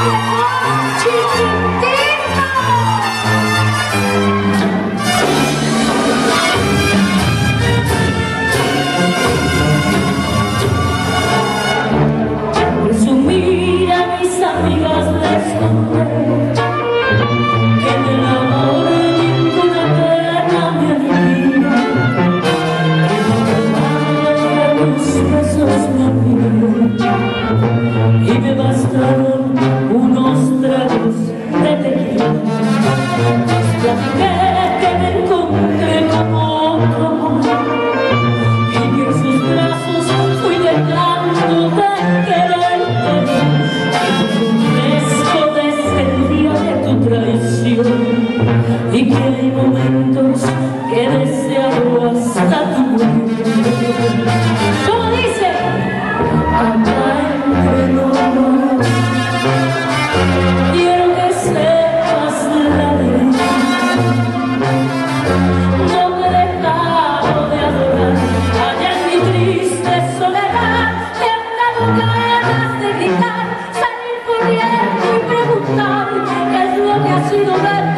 我去迎接 hay momentos que deseo hasta tu ¿Cómo dice? Acá entre nos Quiero que sepas la ley No me he dejado de adorar Allá en mi triste soledad Me han dado ganas de gritar Salir corriendo y preguntar ¿Qué es lo que ha sido verte?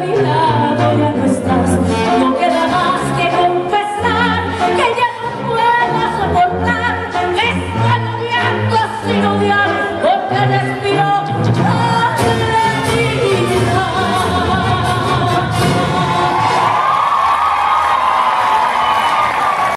every night.